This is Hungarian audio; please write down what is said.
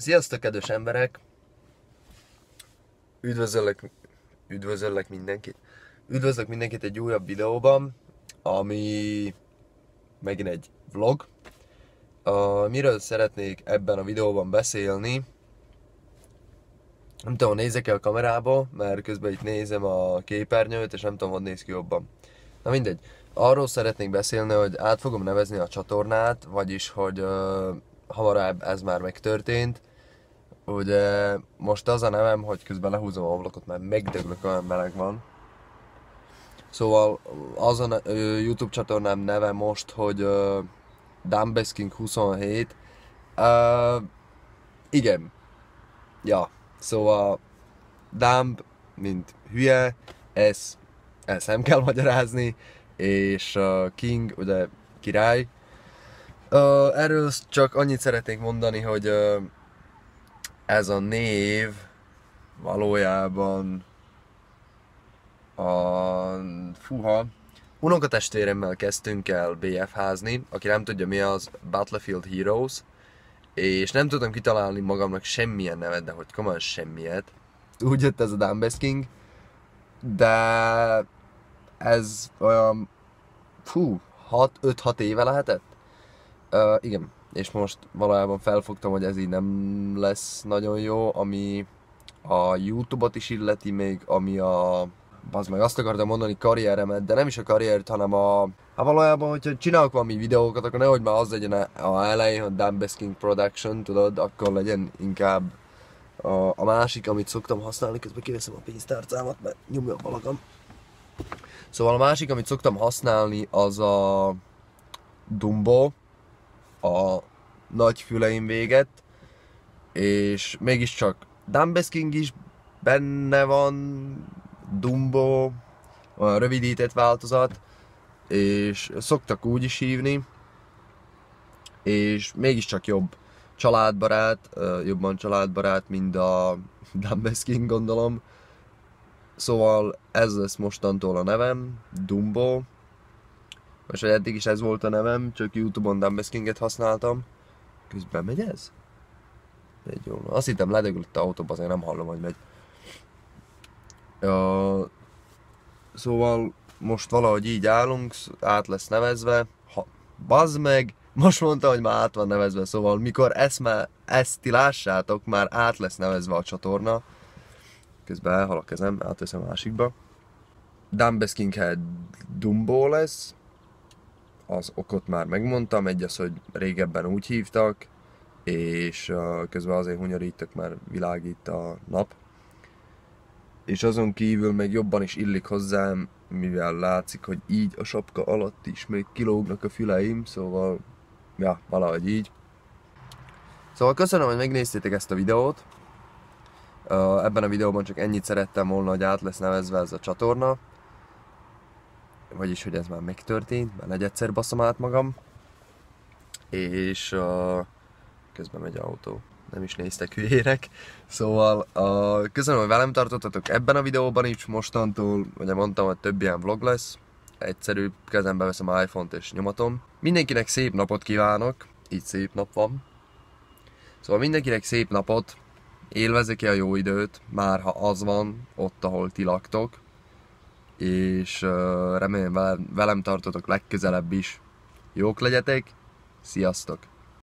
Sziasztok, kedves emberek! Üdvözöllek, üdvözöllek mindenkit. Üdvözlök mindenkit egy újabb videóban, ami megint egy vlog. Uh, miről szeretnék ebben a videóban beszélni? Nem tudom, nézek el a kamerába, mert közben itt nézem a képernyőt, és nem tudom, hogy néz ki jobban. Na mindegy. Arról szeretnék beszélni, hogy át fogom nevezni a csatornát, vagyis, hogy uh, hamarabb ez már megtörtént. Ugye most az a nevem, hogy közben lehúzom a ablakot, mert megdöglök, olyan meleg van. Szóval az a YouTube csatornám neve most, hogy uh, Dumbesking 27. Uh, igen. Ja, szóval Dumb, mint hülye, ez, ezt nem kell magyarázni, és uh, King, ugye király. Uh, erről csak annyit szeretnék mondani, hogy uh, ez a név valójában a fuha, unokatestvéremmel kezdtünk el BF-házni, aki nem tudja mi az Battlefield Heroes, és nem tudtam kitalálni magamnak semmilyen nevet, de hogy komolyan semmiet. Úgy jött ez a Dumbest King, de ez olyan, fú, 5-6 éve lehetett? Uh, igen, és most valójában felfogtam, hogy ez így nem lesz nagyon jó, ami a Youtube-ot is illeti még, ami a az meg azt akartam mondani karrieremet, de nem is a karriert, hanem a... Hát valójában, hogyha csinálok valami videókat, akkor nehogy már az legyen a elején, a Dan Basking Production, tudod, akkor legyen inkább a, a másik, amit szoktam használni, közben kiveszem a pénztárcámat, mert nyomja a balagam. Szóval a másik, amit szoktam használni, az a Dumbo, a nagy füleim véget, és mégiscsak Dumbesking is benne van, Dumbo, a rövidített változat, és szoktak úgy is hívni, és mégiscsak jobb családbarát, jobban családbarát, mint a Dumbesking gondolom. Szóval ez lesz mostantól a nevem, Dumbo. Most eddig is ez volt a nevem, csak Youtube-on Dumbeskinget használtam. Közben megy ez? Megy jó. Azt hittem ledögült a autóba, azért nem hallom, hogy megy. Uh, szóval most valahogy így állunk, át lesz nevezve. Ha, bazd meg, most mondta, hogy már át van nevezve, szóval mikor ezt, már, ezt ti lássátok, már át lesz nevezve a csatorna. Közben elhal a kezem, átveszem a másikba. Dumbesking Head Dumbo lesz. Az okot már megmondtam, egy az, hogy régebben úgy hívtak, és közben azért hunyorítok, mert világít a nap és azon kívül még jobban is illik hozzám, mivel látszik, hogy így a sapka alatt is még kilógnak a füleim, szóval, ja, valahogy így. Szóval köszönöm, hogy megnéztétek ezt a videót. Ebben a videóban csak ennyit szerettem volna, hogy át lesz nevezve ez a csatorna. Vagyis, hogy ez már megtörtént, mert egy egyszer baszom át magam. És uh, közben megy autó nem is néztek hülyének. Szóval a, köszönöm, hogy velem tartottatok ebben a videóban is, mostantól, ugye mondtam, hogy több ilyen vlog lesz. Egyszerű, kezembe veszem iPhone-t és nyomatom. Mindenkinek szép napot kívánok, így szép nap van. Szóval mindenkinek szép napot, élvezzek ki a jó időt, már ha az van, ott, ahol ti laktok. És remélem velem tartotok legközelebb is. Jók legyetek, sziasztok!